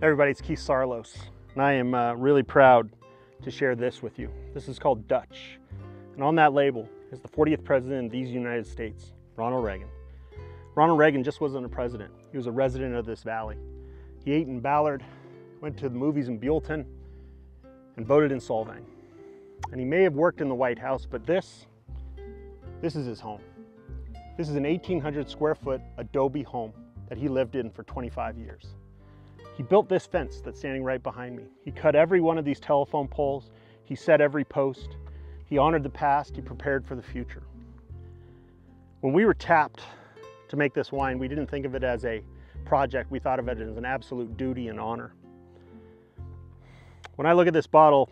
Everybody, it's Keith Saarloos, and I am uh, really proud to share this with you. This is called Dutch, and on that label is the 40th President of these United States, Ronald Reagan. Ronald Reagan just wasn't a president, he was a resident of this valley. He ate in Ballard, went to the movies in Buellton, and voted in Solvang. And he may have worked in the White House, but this, this is his home. This is an 1,800 square foot adobe home that he lived in for 25 years. He built this fence that's standing right behind me. He cut every one of these telephone poles. He set every post. He honored the past. He prepared for the future. When we were tapped to make this wine, we didn't think of it as a project. We thought of it as an absolute duty and honor. When I look at this bottle,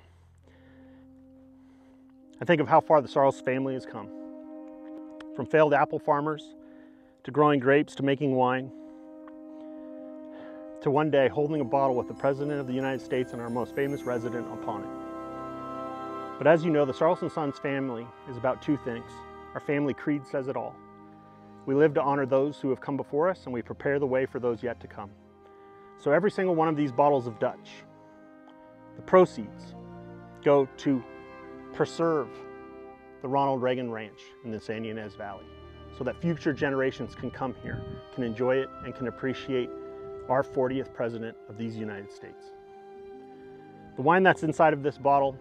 I think of how far the Saarloos family has come. From failed apple farmers to growing grapes to making wine to one day holding a bottle with the President of the United States and our most famous resident upon it. But as you know, the Saarloos & Sons family is about two things. Our family creed says it all. We live to honor those who have come before us and we prepare the way for those yet to come. So every single one of these bottles of Dutch, the proceeds go to preserve the Ronald Reagan Ranch in the Santa Ynez Valley so that future generations can come here, can enjoy it, and can appreciate our 40th president of these United States. The wine that's inside of this bottle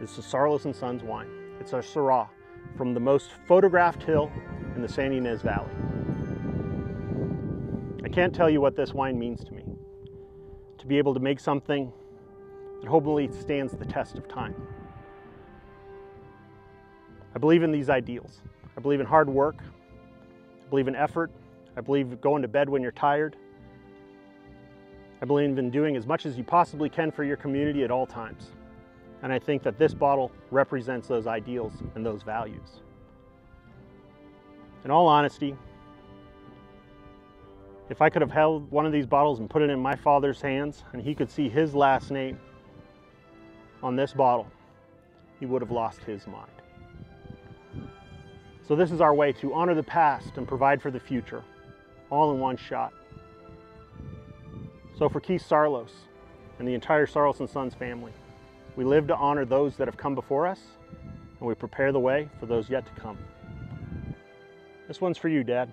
is the Saarloos & Sons wine. It's our Syrah from the most photographed hill in the Santa Ynez Valley. I can't tell you what this wine means to me. To be able to make something that hopefully stands the test of time. I believe in these ideals. I believe in hard work. I believe in effort. I believe going to bed when you're tired. I believe in doing as much as you possibly can for your community at all times. And I think that this bottle represents those ideals and those values. In all honesty, if I could have held one of these bottles and put it in my father's hands and he could see his last name on this bottle, he would have lost his mind. So this is our way to honor the past and provide for the future, all in one shot. So for Keith Saarloos and the entire Saarloos & Sons family, we live to honor those that have come before us, and we prepare the way for those yet to come. This one's for you, Dad.